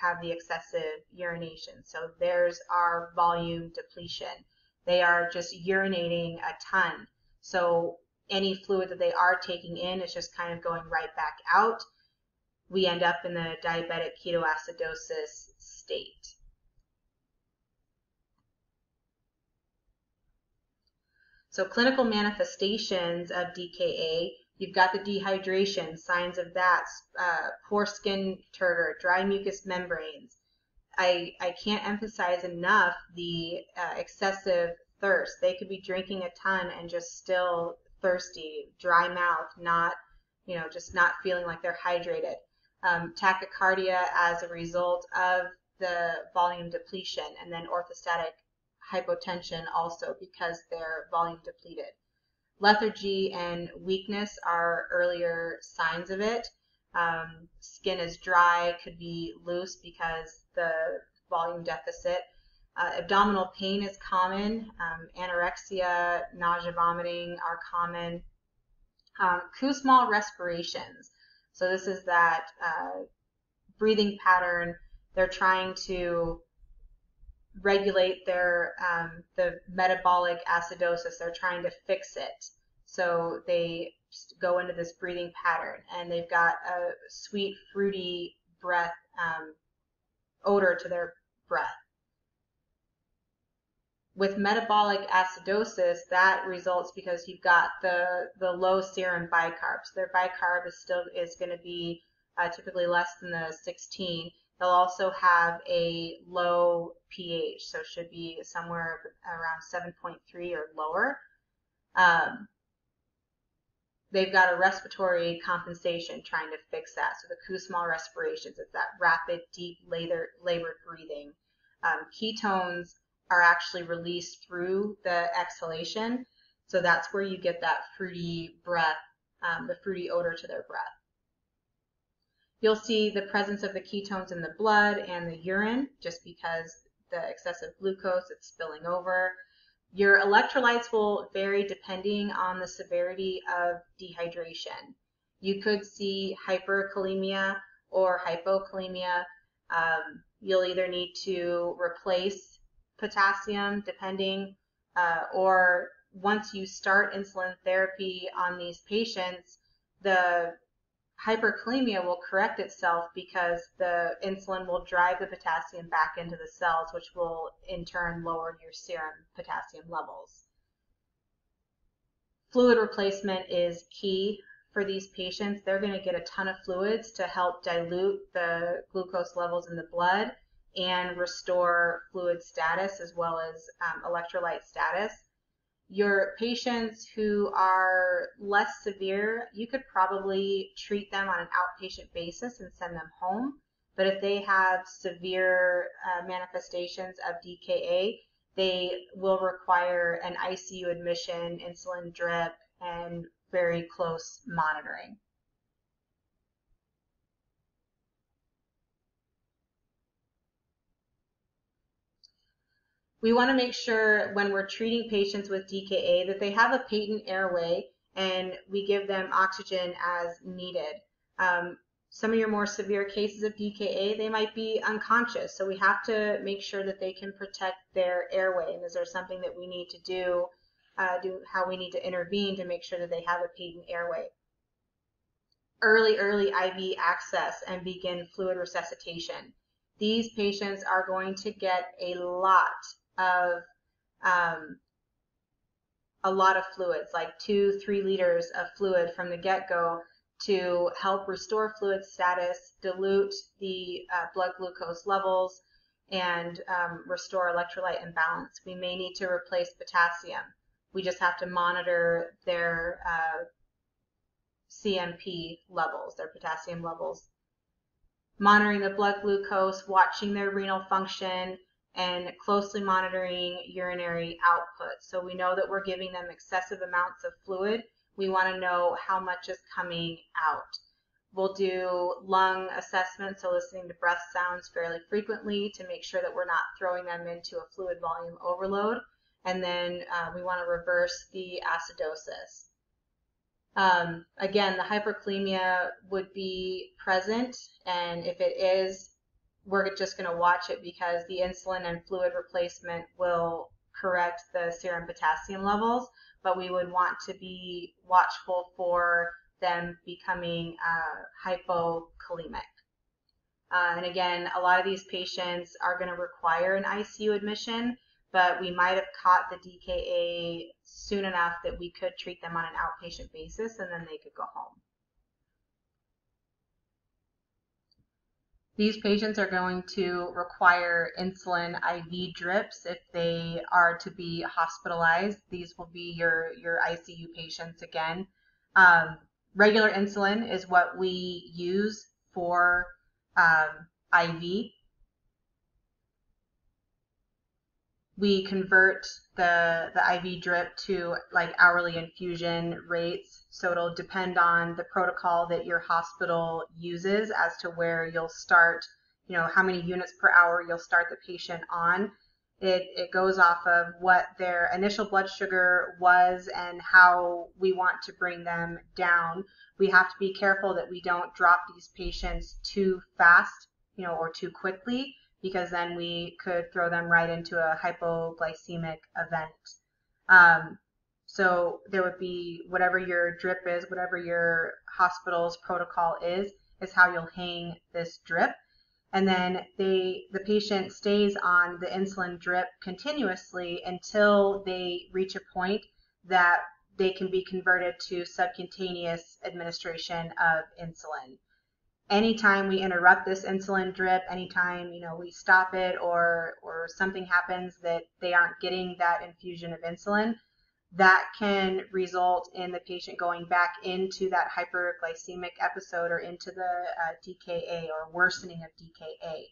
have the excessive urination. So there's our volume depletion. They are just urinating a ton. So any fluid that they are taking in is just kind of going right back out. We end up in the diabetic ketoacidosis state. So clinical manifestations of DKA, you've got the dehydration, signs of that, uh, poor skin turgor, dry mucous membranes. I, I can't emphasize enough the uh, excessive thirst. They could be drinking a ton and just still thirsty, dry mouth, not, you know, just not feeling like they're hydrated. Um, tachycardia as a result of the volume depletion, and then orthostatic hypotension also because they're volume depleted. Lethargy and weakness are earlier signs of it. Um, skin is dry, could be loose because the volume deficit. Uh, abdominal pain is common. Um, anorexia, nausea, vomiting are common. Um, Kussmaul respirations. So this is that uh, breathing pattern. They're trying to regulate their um, the metabolic acidosis. They're trying to fix it. So they go into this breathing pattern, and they've got a sweet, fruity breath um, odor to their breath. With metabolic acidosis, that results because you've got the the low serum bicarbs. Their bicarb is still is going to be uh, typically less than the 16 They'll also have a low pH, so should be somewhere around 7.3 or lower. Um, they've got a respiratory compensation trying to fix that. So the Kussmaul respirations, it's that rapid, deep, labor, labored breathing. Um, ketones are actually released through the exhalation. So that's where you get that fruity breath, um, the fruity odor to their breath. You'll see the presence of the ketones in the blood and the urine just because the excessive glucose it's spilling over. Your electrolytes will vary depending on the severity of dehydration. You could see hyperkalemia or hypokalemia. Um, you'll either need to replace potassium depending, uh, or once you start insulin therapy on these patients, the hyperkalemia will correct itself because the insulin will drive the potassium back into the cells, which will in turn lower your serum potassium levels. Fluid replacement is key for these patients. They're going to get a ton of fluids to help dilute the glucose levels in the blood and restore fluid status as well as um, electrolyte status your patients who are less severe, you could probably treat them on an outpatient basis and send them home. But if they have severe uh, manifestations of DKA, they will require an ICU admission, insulin drip, and very close monitoring. We want to make sure when we're treating patients with DKA that they have a patent airway and we give them oxygen as needed. Um, some of your more severe cases of DKA, they might be unconscious. So we have to make sure that they can protect their airway. And is there something that we need to do, uh, do how we need to intervene to make sure that they have a patent airway? Early, early IV access and begin fluid resuscitation. These patients are going to get a lot of um, a lot of fluids, like two, three liters of fluid from the get-go to help restore fluid status, dilute the uh, blood glucose levels, and um, restore electrolyte imbalance. We may need to replace potassium. We just have to monitor their uh, CMP levels, their potassium levels. Monitoring the blood glucose, watching their renal function, and closely monitoring urinary output. So we know that we're giving them excessive amounts of fluid. we want to know how much is coming out. We'll do lung assessments, so listening to breath sounds fairly frequently to make sure that we're not throwing them into a fluid volume overload. And then uh, we want to reverse the acidosis. Um, again, the hyperkalemia would be present, and if it is, we're just going to watch it because the insulin and fluid replacement will correct the serum potassium levels, but we would want to be watchful for them becoming uh, hypokalemic. Uh, and again, a lot of these patients are going to require an ICU admission, but we might have caught the DKA soon enough that we could treat them on an outpatient basis and then they could go home. These patients are going to require insulin IV drips if they are to be hospitalized. These will be your, your ICU patients again. Um, regular insulin is what we use for um, IV. We convert the, the IV drip to like hourly infusion rates. So it'll depend on the protocol that your hospital uses as to where you'll start, you know, how many units per hour you'll start the patient on. It, it goes off of what their initial blood sugar was and how we want to bring them down. We have to be careful that we don't drop these patients too fast, you know, or too quickly because then we could throw them right into a hypoglycemic event. Um, so there would be whatever your drip is, whatever your hospital's protocol is, is how you'll hang this drip. And then they, the patient stays on the insulin drip continuously until they reach a point that they can be converted to subcutaneous administration of insulin anytime we interrupt this insulin drip, anytime you know we stop it or or something happens that they aren't getting that infusion of insulin, that can result in the patient going back into that hyperglycemic episode or into the uh, DKA or worsening of DKA.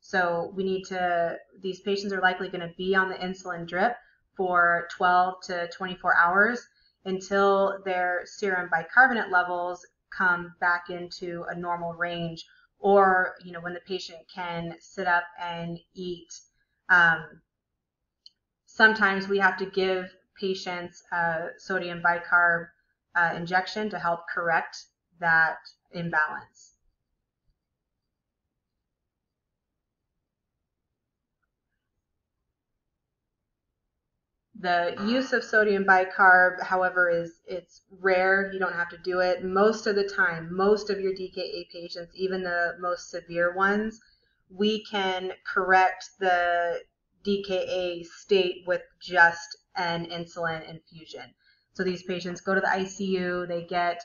So we need to, these patients are likely going to be on the insulin drip for 12 to 24 hours until their serum bicarbonate levels come back into a normal range or you know when the patient can sit up and eat. Um, sometimes we have to give patients a sodium bicarb uh, injection to help correct that imbalance The use of sodium bicarb, however, is it's rare. You don't have to do it. Most of the time, most of your DKA patients, even the most severe ones, we can correct the DKA state with just an insulin infusion. So these patients go to the ICU, they get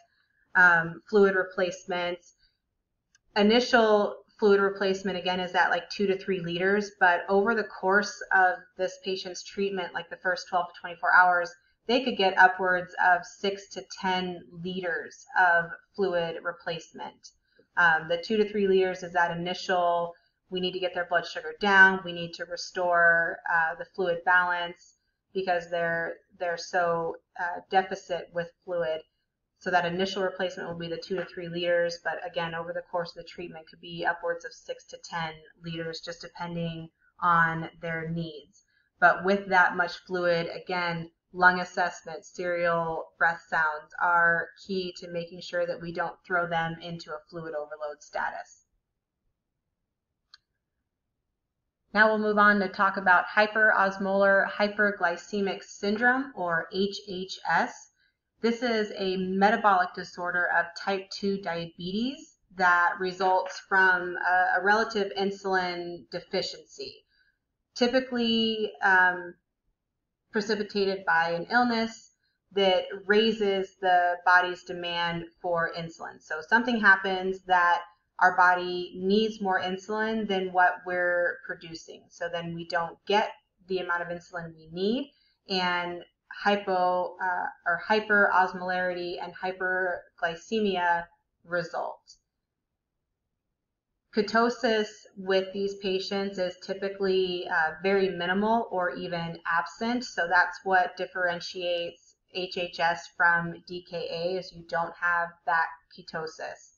um, fluid replacements. Initial fluid replacement again is at like two to three liters, but over the course of this patient's treatment, like the first 12 to 24 hours, they could get upwards of six to 10 liters of fluid replacement. Um, the two to three liters is that initial, we need to get their blood sugar down, we need to restore uh, the fluid balance because they're, they're so uh, deficit with fluid. So that initial replacement will be the two to three liters, but again, over the course of the treatment could be upwards of six to 10 liters, just depending on their needs. But with that much fluid, again, lung assessment, serial breath sounds are key to making sure that we don't throw them into a fluid overload status. Now we'll move on to talk about hyperosmolar hyperglycemic syndrome, or HHS. This is a metabolic disorder of type 2 diabetes that results from a, a relative insulin deficiency, typically um, precipitated by an illness that raises the body's demand for insulin. So something happens that our body needs more insulin than what we're producing. So then we don't get the amount of insulin we need, and hypo uh, or hyperosmolarity and hyperglycemia result. Ketosis with these patients is typically uh, very minimal or even absent, so that's what differentiates HHS from DKA is you don't have that ketosis.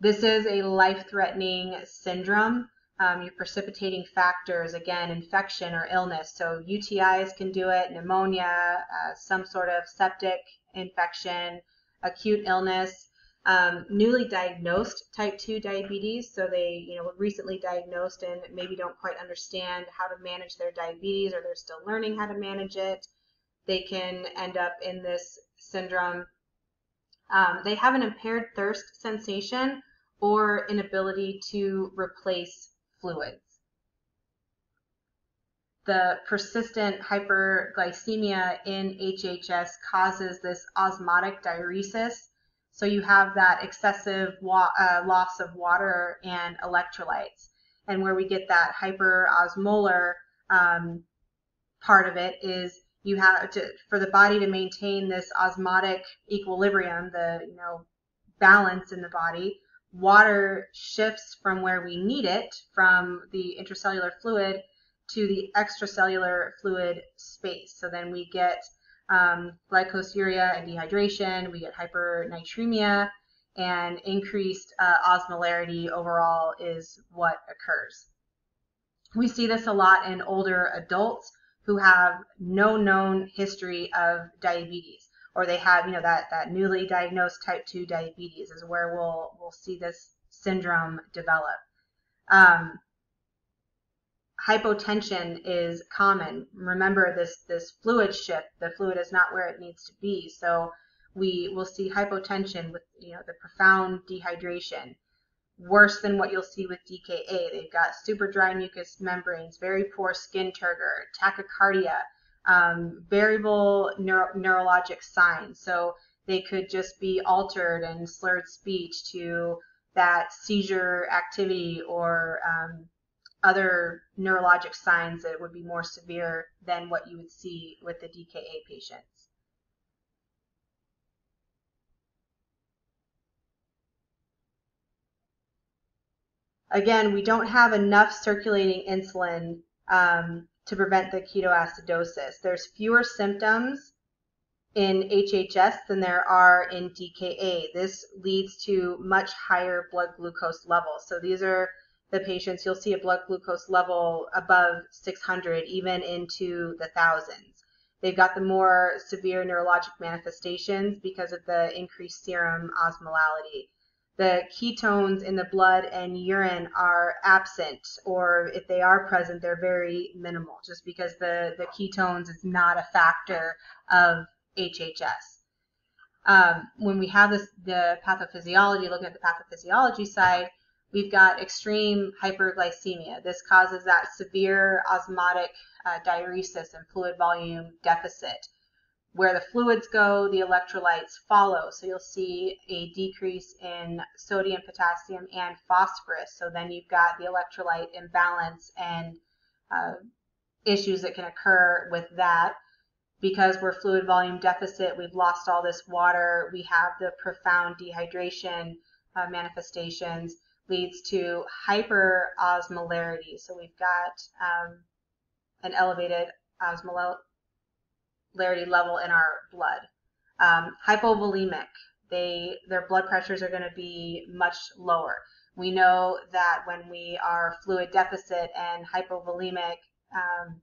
This is a life-threatening syndrome. Um, your precipitating factors, again, infection or illness. So UTIs can do it, pneumonia, uh, some sort of septic infection, acute illness um, newly diagnosed type 2 diabetes, so they you know were recently diagnosed and maybe don't quite understand how to manage their diabetes or they're still learning how to manage it, they can end up in this syndrome. Um, they have an impaired thirst sensation or inability to replace fluids. The persistent hyperglycemia in HHS causes this osmotic diuresis, so you have that excessive uh, loss of water and electrolytes. And where we get that hyperosmolar um, part of it is you have to for the body to maintain this osmotic equilibrium, the you know balance in the body. Water shifts from where we need it, from the intracellular fluid to the extracellular fluid space. So then we get um, glycosuria and dehydration, we get hypernatremia, and increased uh, osmolarity overall is what occurs. We see this a lot in older adults who have no known history of diabetes, or they have, you know, that, that newly diagnosed type 2 diabetes is where we'll, we'll see this syndrome develop. Um, hypotension is common. Remember this this fluid shift. The fluid is not where it needs to be. So we will see hypotension with you know the profound dehydration. Worse than what you'll see with DKA. They've got super dry mucous membranes, very poor skin turgor, tachycardia, um, variable neuro- neurologic signs. So they could just be altered and slurred speech to that seizure activity or um, other neurologic signs that would be more severe than what you would see with the DKA patients. Again, we don't have enough circulating insulin um, to prevent the ketoacidosis. There's fewer symptoms in HHS than there are in DKA. This leads to much higher blood glucose levels. So these are the patients, you'll see a blood glucose level above 600, even into the thousands. They've got the more severe neurologic manifestations because of the increased serum osmolality. The ketones in the blood and urine are absent, or if they are present, they're very minimal, just because the, the ketones is not a factor of HHS. Um, when we have this, the pathophysiology, looking at the pathophysiology side, we've got extreme hyperglycemia. This causes that severe osmotic uh, diuresis and fluid volume deficit. Where the fluids go, the electrolytes follow. So you'll see a decrease in sodium, potassium, and phosphorus. So then you've got the electrolyte imbalance and uh, issues that can occur with that. Because we're fluid volume deficit, we've lost all this water, we have the profound dehydration uh, manifestations leads to hyperosmolarity. So we've got um, an elevated osmolarity level in our blood. Um, hypovolemic, they their blood pressures are going to be much lower. We know that when we are fluid deficit and hypovolemic, um,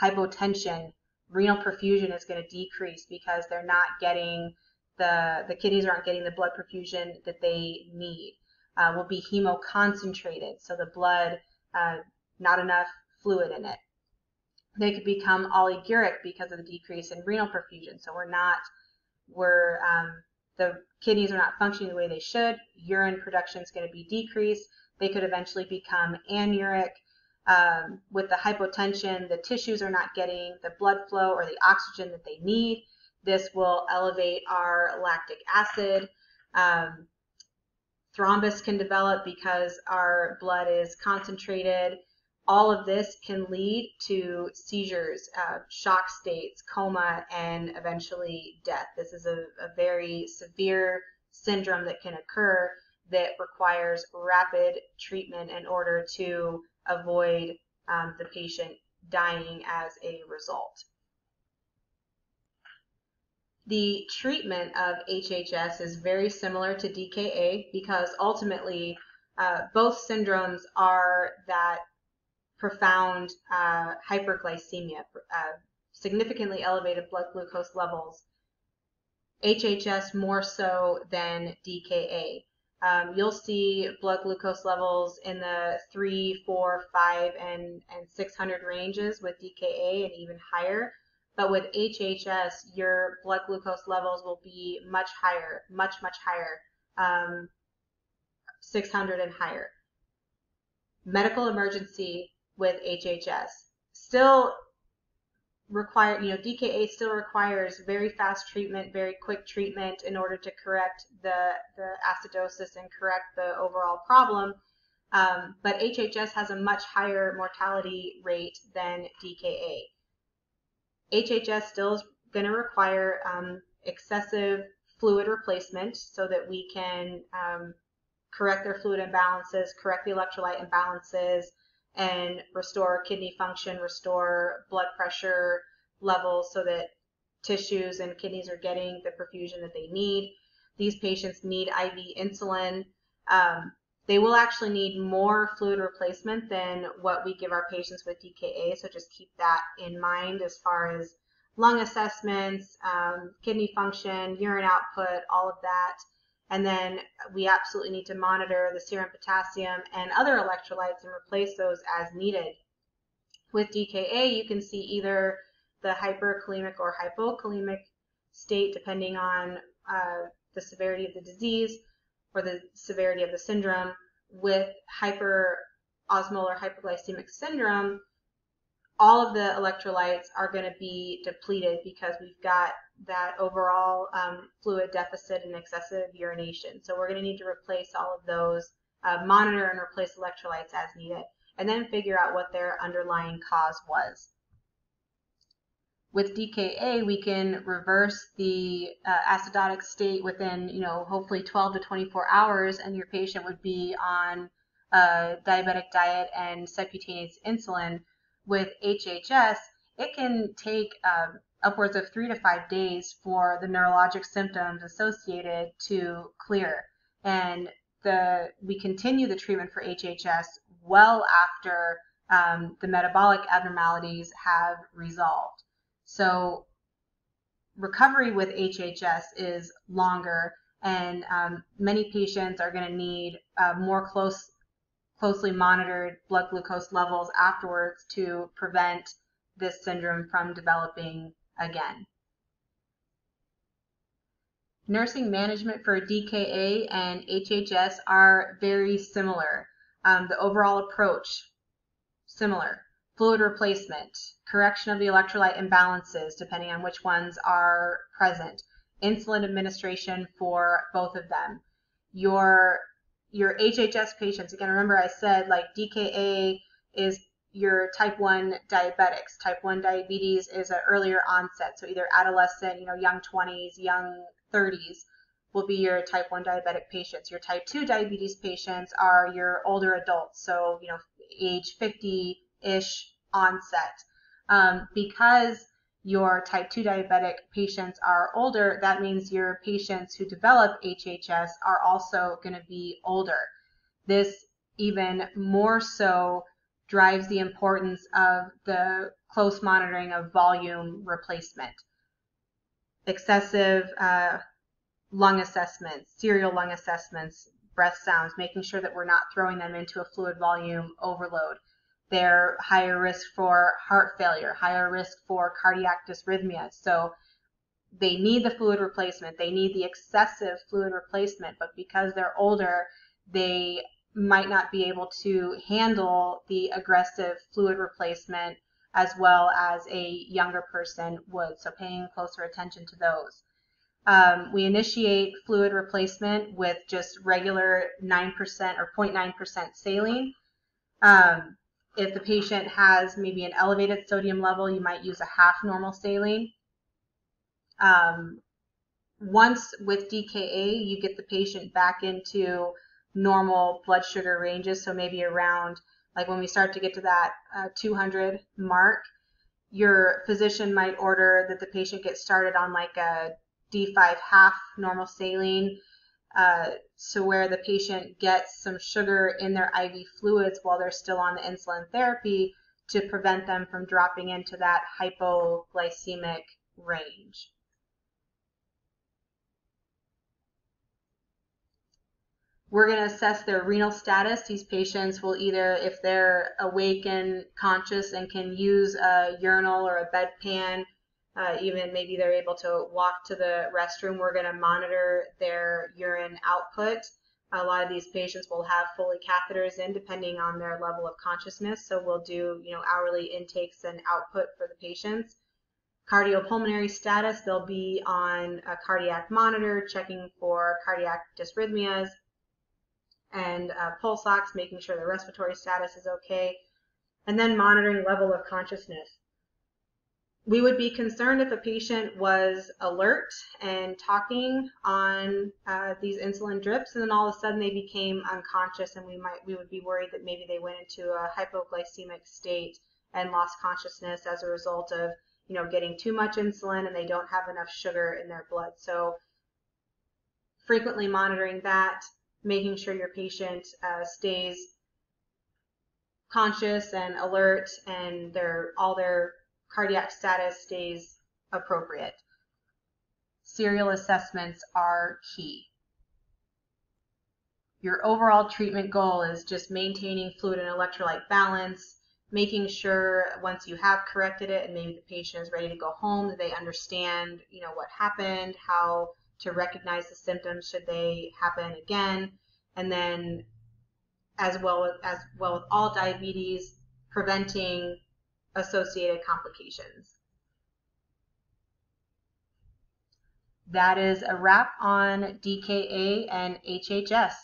hypotension, renal perfusion is going to decrease because they're not getting the the kidneys aren't getting the blood perfusion that they need uh, will be hemoconcentrated, so the blood, uh, not enough fluid in it. They could become oliguric because of the decrease in renal perfusion. So we're not, we're, um, the kidneys are not functioning the way they should. Urine production is going to be decreased. They could eventually become anuric. Um, with the hypotension, the tissues are not getting the blood flow or the oxygen that they need. This will elevate our lactic acid. Um, Thrombus can develop because our blood is concentrated. All of this can lead to seizures, uh, shock states, coma, and eventually death. This is a, a very severe syndrome that can occur that requires rapid treatment in order to avoid um, the patient dying as a result. The treatment of HHS is very similar to DKA because ultimately uh, both syndromes are that profound uh, hyperglycemia, uh, significantly elevated blood glucose levels. HHS more so than DKA. Um, you'll see blood glucose levels in the 3, 4, 5, and, and 600 ranges with DKA and even higher. But with HHS, your blood glucose levels will be much higher, much, much higher, um, 600 and higher. Medical emergency with HHS. Still require, you know, DKA still requires very fast treatment, very quick treatment in order to correct the, the acidosis and correct the overall problem. Um, but HHS has a much higher mortality rate than DKA. HHS still is going to require um, excessive fluid replacement so that we can um, correct their fluid imbalances, correct the electrolyte imbalances, and restore kidney function, restore blood pressure levels so that tissues and kidneys are getting the perfusion that they need. These patients need IV insulin. Um, they will actually need more fluid replacement than what we give our patients with DKA, so just keep that in mind as far as lung assessments, um, kidney function, urine output, all of that. And then we absolutely need to monitor the serum potassium and other electrolytes and replace those as needed. With DKA, you can see either the hyperkalemic or hypokalemic state, depending on uh, the severity of the disease or the severity of the syndrome. With hyperosmolar hypoglycemic syndrome, all of the electrolytes are going to be depleted because we've got that overall um, fluid deficit and excessive urination. So we're going to need to replace all of those, uh, monitor and replace electrolytes as needed, and then figure out what their underlying cause was. With DKA, we can reverse the uh, acidotic state within, you know, hopefully 12 to 24 hours, and your patient would be on a diabetic diet and subcutaneous insulin. With HHS, it can take um, upwards of three to five days for the neurologic symptoms associated to clear. And the we continue the treatment for HHS well after um, the metabolic abnormalities have resolved. So recovery with HHS is longer, and um, many patients are going to need uh, more close, closely monitored blood glucose levels afterwards to prevent this syndrome from developing again. Nursing management for DKA and HHS are very similar. Um, the overall approach, similar. Fluid replacement, correction of the electrolyte imbalances, depending on which ones are present, insulin administration for both of them. Your your HHS patients, again, remember I said like DKA is your type 1 diabetics. Type 1 diabetes is an earlier onset, so either adolescent, you know, young 20s, young 30s will be your type 1 diabetic patients. Your type 2 diabetes patients are your older adults, so, you know, age 50-ish onset. Um, because your type 2 diabetic patients are older, that means your patients who develop HHS are also going to be older. This even more so drives the importance of the close monitoring of volume replacement. Excessive uh, lung assessments, serial lung assessments, breath sounds, making sure that we're not throwing them into a fluid volume overload. They're higher risk for heart failure, higher risk for cardiac dysrhythmia. So they need the fluid replacement. They need the excessive fluid replacement, but because they're older, they might not be able to handle the aggressive fluid replacement as well as a younger person would. So paying closer attention to those. Um, we initiate fluid replacement with just regular 9% or 0.9% saline. Um, if the patient has maybe an elevated sodium level, you might use a half normal saline. Um, once with DKA, you get the patient back into normal blood sugar ranges. So maybe around like when we start to get to that uh, 200 mark, your physician might order that the patient get started on like a D5 half normal saline uh, to where the patient gets some sugar in their IV fluids while they're still on the insulin therapy to prevent them from dropping into that hypoglycemic range. We're going to assess their renal status. These patients will either, if they're awake and conscious and can use a urinal or a bedpan, uh, even maybe they're able to walk to the restroom, we're going to monitor their urine output. A lot of these patients will have Foley catheters in depending on their level of consciousness. So we'll do, you know, hourly intakes and output for the patients. Cardiopulmonary status, they'll be on a cardiac monitor checking for cardiac dysrhythmias and uh, pulse ox, making sure the respiratory status is okay, and then monitoring level of consciousness. We would be concerned if a patient was alert and talking on uh, these insulin drips, and then all of a sudden they became unconscious, and we might we would be worried that maybe they went into a hypoglycemic state and lost consciousness as a result of you know getting too much insulin and they don't have enough sugar in their blood. So frequently monitoring that, making sure your patient uh, stays conscious and alert and their all their cardiac status stays appropriate. Serial assessments are key. Your overall treatment goal is just maintaining fluid and electrolyte balance, making sure once you have corrected it and maybe the patient is ready to go home that they understand, you know, what happened, how to recognize the symptoms should they happen again, and then as well as well with all diabetes, preventing associated complications. That is a wrap on DKA and HHS.